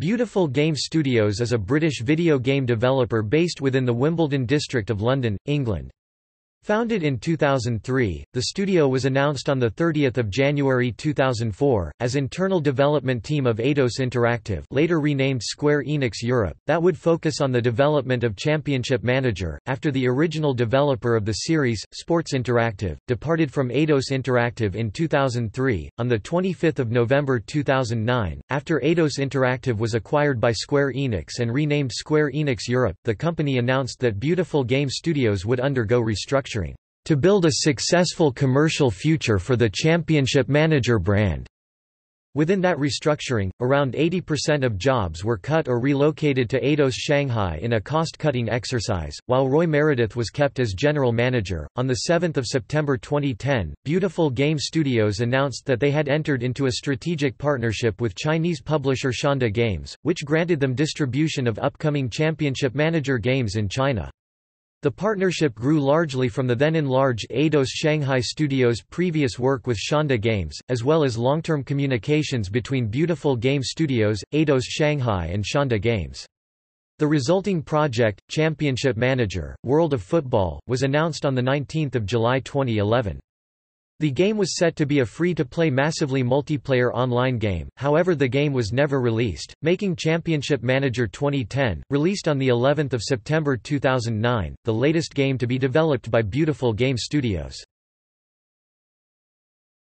Beautiful Game Studios is a British video game developer based within the Wimbledon district of London, England. Founded in 2003, the studio was announced on 30 January 2004, as internal development team of Eidos Interactive later renamed Square Enix Europe, that would focus on the development of Championship Manager, after the original developer of the series, Sports Interactive, departed from Eidos Interactive in 2003. On 25 November 2009, after Eidos Interactive was acquired by Square Enix and renamed Square Enix Europe, the company announced that Beautiful Game Studios would undergo restructuring to build a successful commercial future for the Championship Manager brand. Within that restructuring, around 80% of jobs were cut or relocated to Eidos Shanghai in a cost-cutting exercise, while Roy Meredith was kept as general manager. On 7 September 2010, Beautiful Game Studios announced that they had entered into a strategic partnership with Chinese publisher Shanda Games, which granted them distribution of upcoming Championship Manager games in China. The partnership grew largely from the then enlarged Eidos Shanghai Studios' previous work with Shanda Games, as well as long-term communications between Beautiful Game Studios, Eidos Shanghai and Shanda Games. The resulting project, Championship Manager, World of Football, was announced on 19 July 2011. The game was set to be a free-to-play massively multiplayer online game, however the game was never released, making Championship Manager 2010, released on the 11th of September 2009, the latest game to be developed by Beautiful Game Studios.